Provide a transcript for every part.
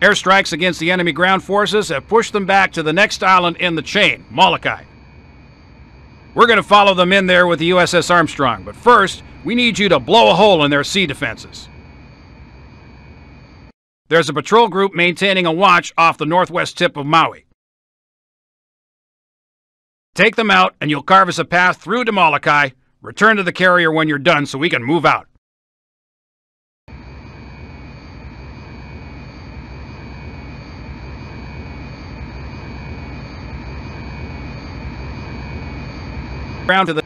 Airstrikes against the enemy ground forces have pushed them back to the next island in the chain, Molokai. We're going to follow them in there with the USS Armstrong, but first, we need you to blow a hole in their sea defenses. There's a patrol group maintaining a watch off the northwest tip of Maui. Take them out, and you'll carve us a path through to Molokai. Return to the carrier when you're done so we can move out. Round to the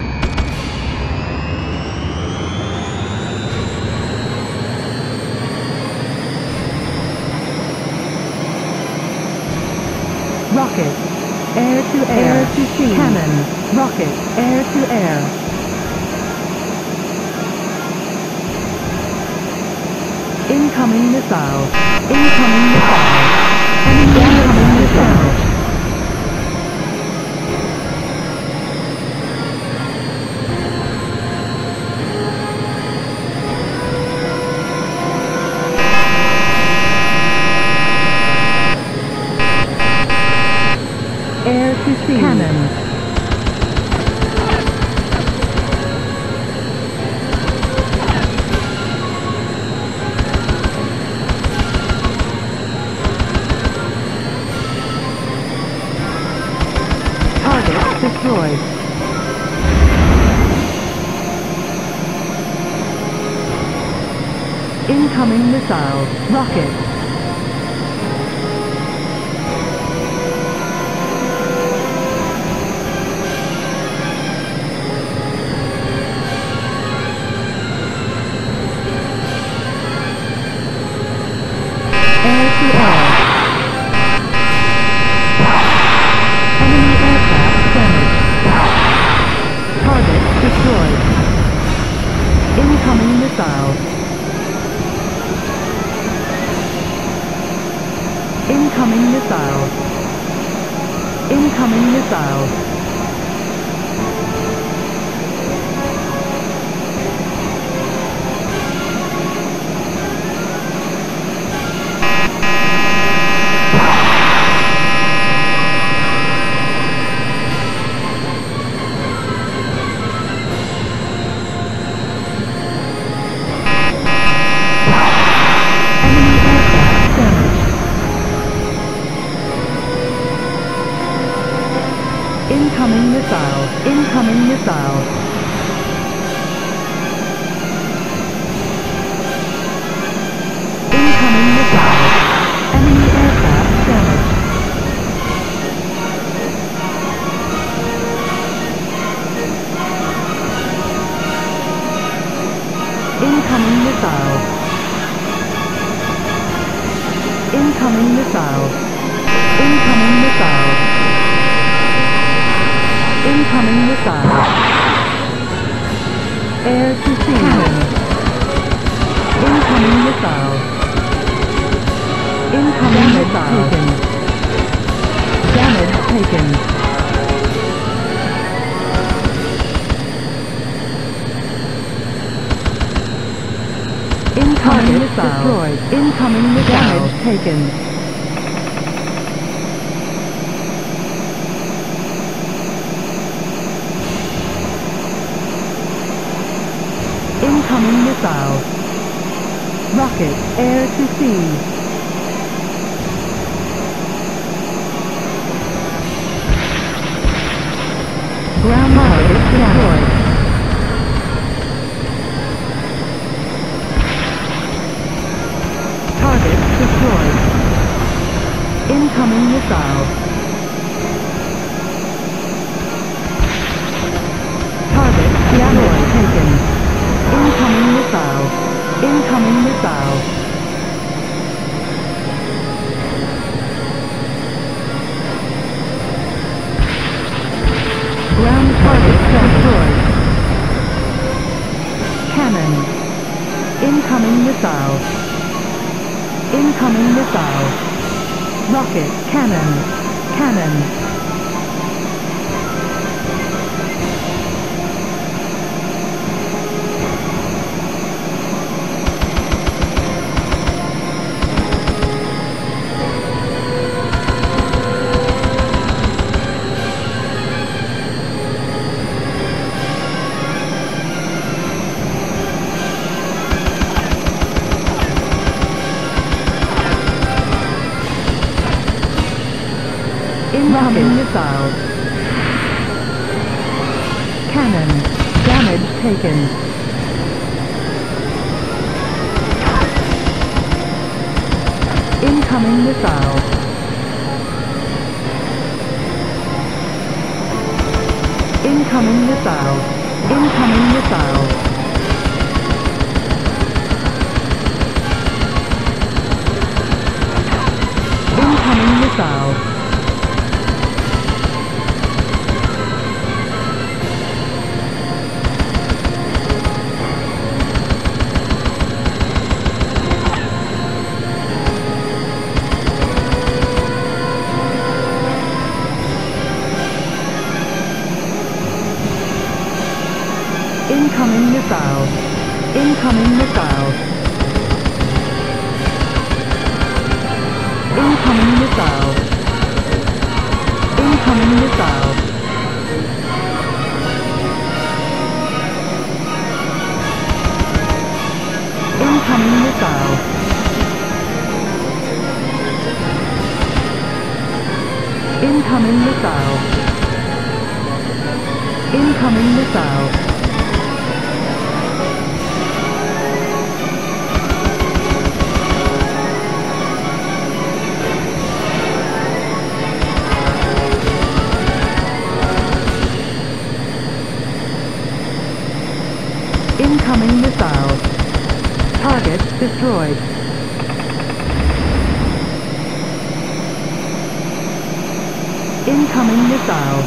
destroyed. Incoming missile. Rocket. Missile. Air to sea. Incoming missile. Incoming missile. Taken. Damage taken. Incoming missile. Destroyed. Incoming missile. Damage taken. Incoming missile. Rocket. Air to sea. Ground target destroyed. Target destroyed. Incoming missile. Target destroyed. Missile. Incoming missile. Ground target destroyed. Cannon. Incoming missile. Incoming missile. Rocket. Cannon. Cannon. Bombing missile. Cannon. Damage taken. Incoming missile. Incoming missile. Incoming missile. Incoming missile. Incoming missile. Incoming missile. Incoming missile. Incoming missile. Incoming missile. Incoming missile. Incoming missiles.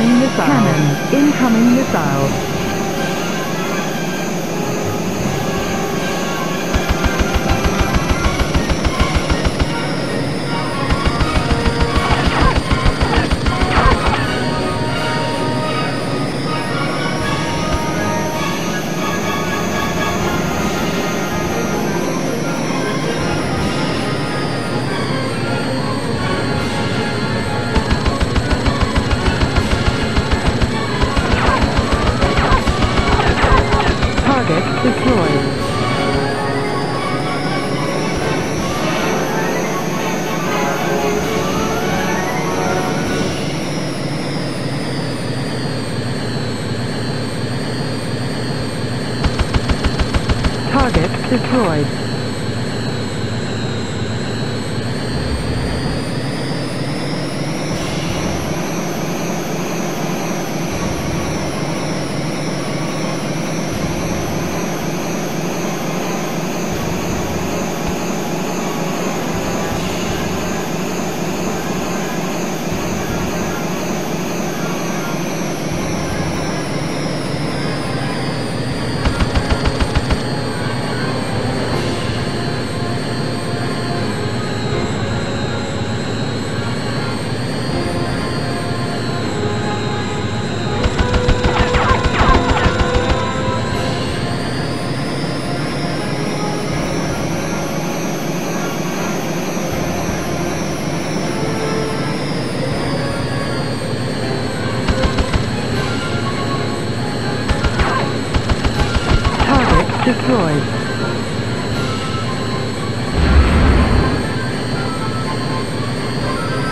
Incoming missiles. Cannon. Incoming missiles.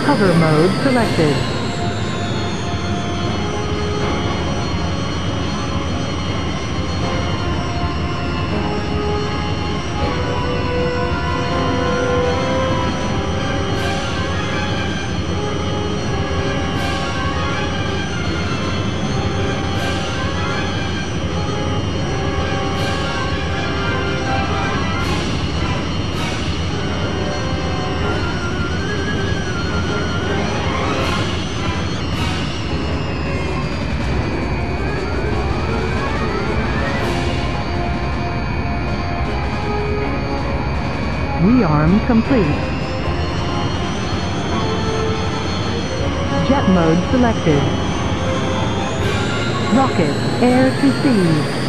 Hover mode selected. Rearm complete. Jet mode selected. Rocket, air to sea.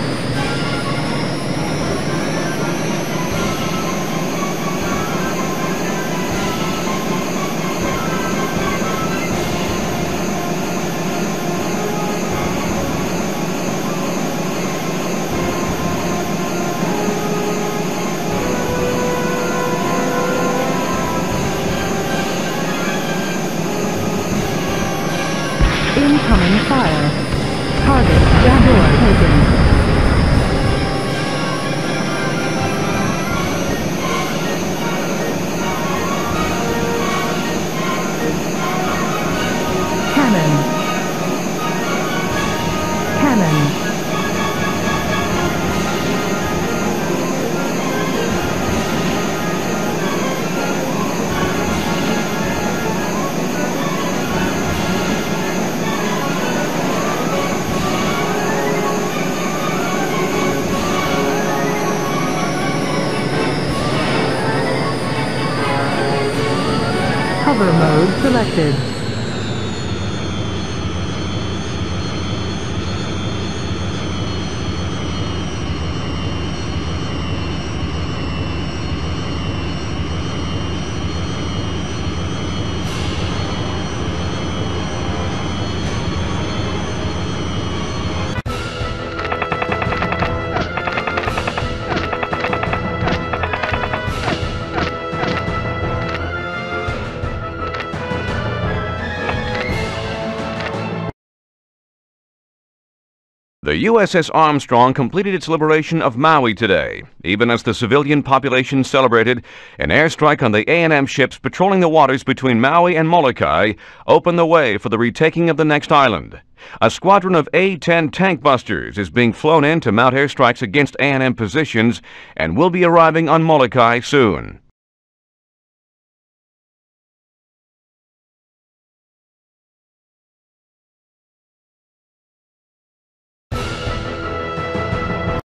Incoming fire. Target Jaguar taken. Hover mode selected. USS Armstrong completed its liberation of Maui today, even as the civilian population celebrated an airstrike on the A&M ships patrolling the waters between Maui and Molokai opened the way for the retaking of the next island. A squadron of A-10 tank busters is being flown in to mount airstrikes against A&M positions and will be arriving on Molokai soon.